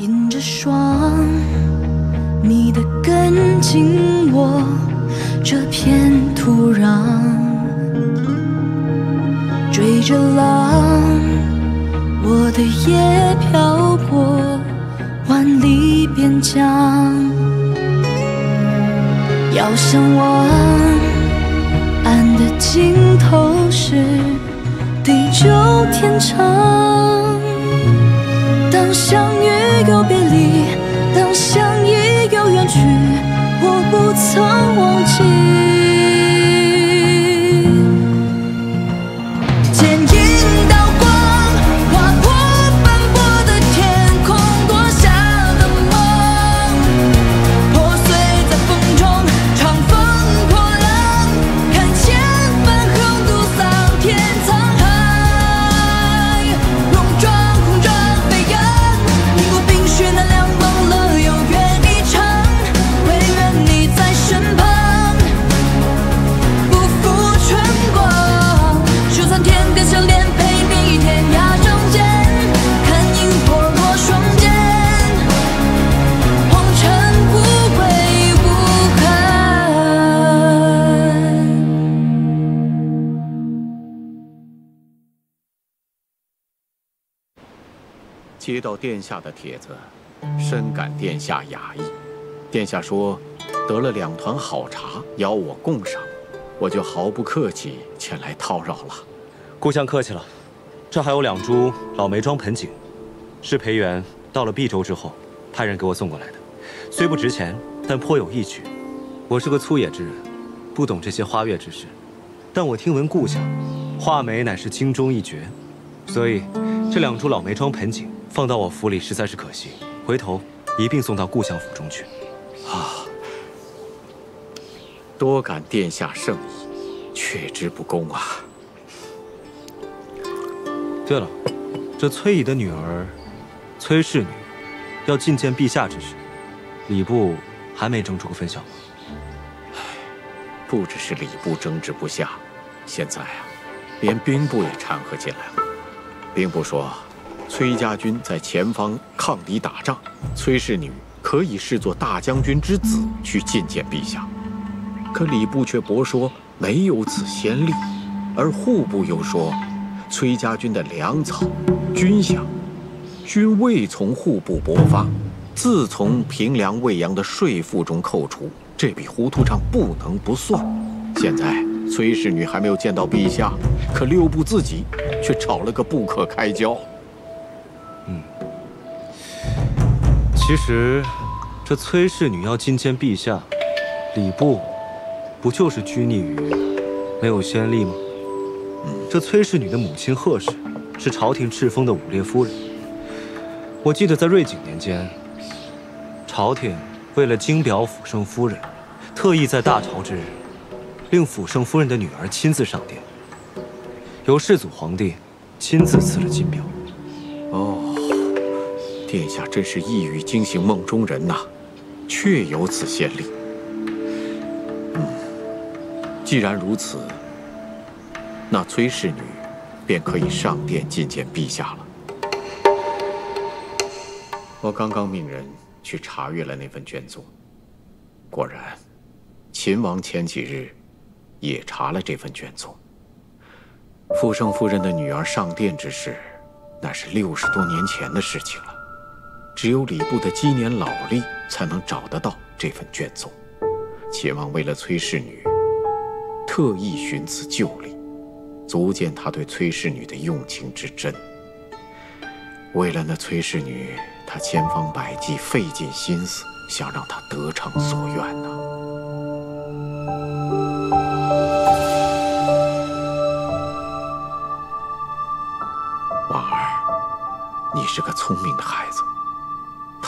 迎着霜，你的根紧握这片土壤，追着浪，我的夜漂泊万里边疆，遥相望，岸的尽头是地久天长。当相遇又别离，当相依又远去，我不曾忘记。接到殿下的帖子，深感殿下雅意。殿下说得了两团好茶，邀我共赏，我就毫不客气前来叨扰了。顾相客气了，这还有两株老梅庄盆景，是裴元到了毕州之后，派人给我送过来的。虽不值钱，但颇有意趣。我是个粗野之人，不懂这些花月之事，但我听闻顾相画梅乃是京中一绝，所以这两株老梅庄盆景放到我府里实在是可惜，回头一并送到故相府中去。啊，多感殿下圣意，却之不恭啊！对了，这崔乙的女儿崔氏女要觐见陛下之事，礼部还没争出个分晓吗？不只是礼部争执不下，现在啊，连兵部也掺和进来了。兵部说，崔家军在前方抗敌打仗，崔氏女可以视作大将军之子去觐见陛下。可礼部却驳说没有此先例，而户部又说，崔家军的粮草、军饷，均未从户部拨发，自从平凉未央的税赋中扣除。这笔糊涂账不能不算。现在崔氏女还没有见到陛下，可六部自己却吵了个不可开交。其实，这崔氏女要觐见陛下，礼部不就是拘泥于没有先例吗？这崔氏女的母亲贺氏是朝廷敕封的武烈夫人。我记得在瑞景年间，朝廷为了金表辅圣夫人，特意在大朝之日，令辅圣夫人的女儿亲自上殿，由世祖皇帝亲自赐了金表。殿下真是一语惊醒梦中人呐，确有此先例。嗯，既然如此，那崔氏女便可以上殿觐见陛下了。我刚刚命人去查阅了那份卷宗，果然，秦王前几日也查了这份卷宗。傅圣夫人的女儿上殿之事，那是六十多年前的事情了。只有礼部的积年老历才能找得到这份卷宗。秦王为了崔氏女，特意寻此旧例，足见他对崔氏女的用情之真。为了那崔氏女，他千方百计，费尽心思，想让她得偿所愿呐、婉儿，你是个聪明的孩子。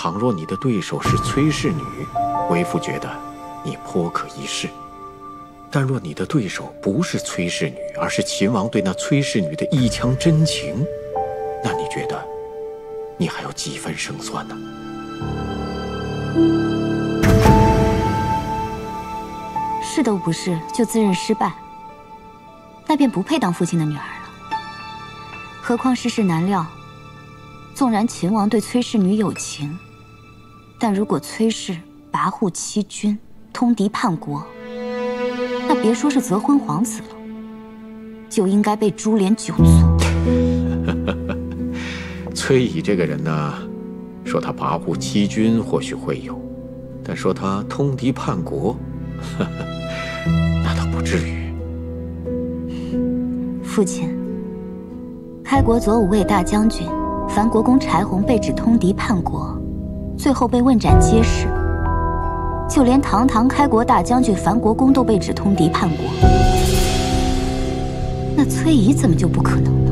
倘若你的对手是崔氏女，为父觉得你颇可一试；但若你的对手不是崔氏女，而是秦王对那崔氏女的一腔真情，那你觉得你还有几分胜算呢？是都不是，就自认失败，那便不配当父亲的女儿了。何况世事难料，纵然秦王对崔氏女有情，但如果崔氏跋扈欺君、通敌叛国，那别说是择婚皇子了，就应该被株连九族。崔乙这个人呢，说他跋扈欺君或许会有，但说他通敌叛国，那倒不至于。父亲，开国左武卫大将军樊国公柴洪被指通敌叛国，最后被问斩皆是。就连堂堂开国大将军樊国公都被指通敌叛国，那崔乙怎么就不可能呢？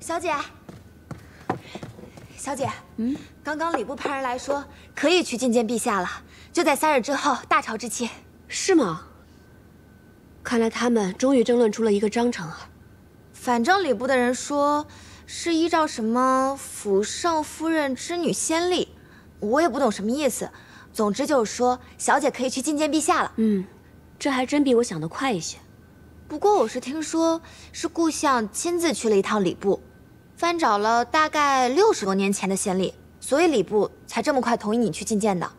小姐，小姐，嗯，刚刚礼部派人来说，可以去觐见陛下了，就在三日之后，大潮之期。是吗？看来他们终于争论出了一个章程啊。反正礼部的人说，是依照什么府上夫人之女先例，我也不懂什么意思。总之就是说，小姐可以去觐见陛下了。嗯，这还真比我想的快一些。不过我是听说，是顾相亲自去了一趟礼部。翻找了大概六十多年前的先例，所以礼部才这么快同意你去觐见的。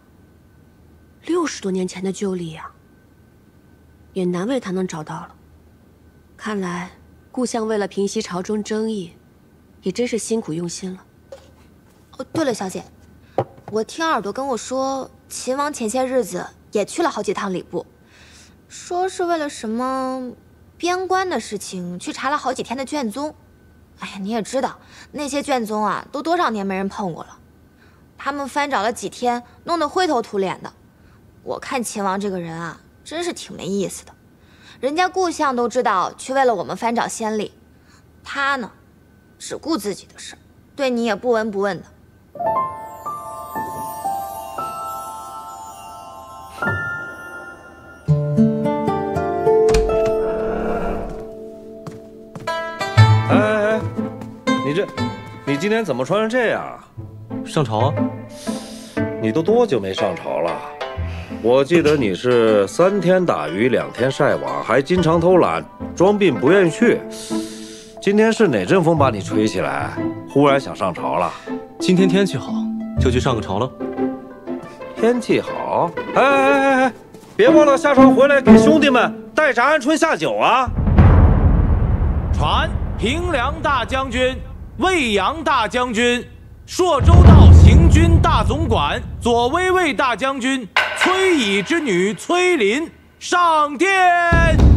六十多年前的旧例呀，也难为他能找到了。看来顾相为了平息朝中争议，也真是辛苦用心了。哦，对了，小姐，我听耳朵跟我说，秦王前些日子也去了好几趟礼部，说是为了什么边关的事情去查了好几天的卷宗。哎呀，你也知道那些卷宗啊，都多少年没人碰过了。他们翻找了几天，弄得灰头土脸的。我看秦王这个人啊，真是挺没意思的。人家顾相都知道去为了我们翻找先例，他呢，只顾自己的事，对你也不闻不问的。这，你今天怎么穿成这样？上朝啊？你都多久没上朝了？我记得你是三天打鱼两天晒网，还经常偷懒，装病不愿意去。今天是哪阵风把你吹起来，忽然想上朝了？今天天气好，就去上个朝了。天气好？哎哎哎哎，别忘了下朝回来给兄弟们带炸鹌鹑下酒啊！传平凉大将军。魏阳大将军、朔州道行军大总管、左威卫大将军崔乙之女崔琳上殿。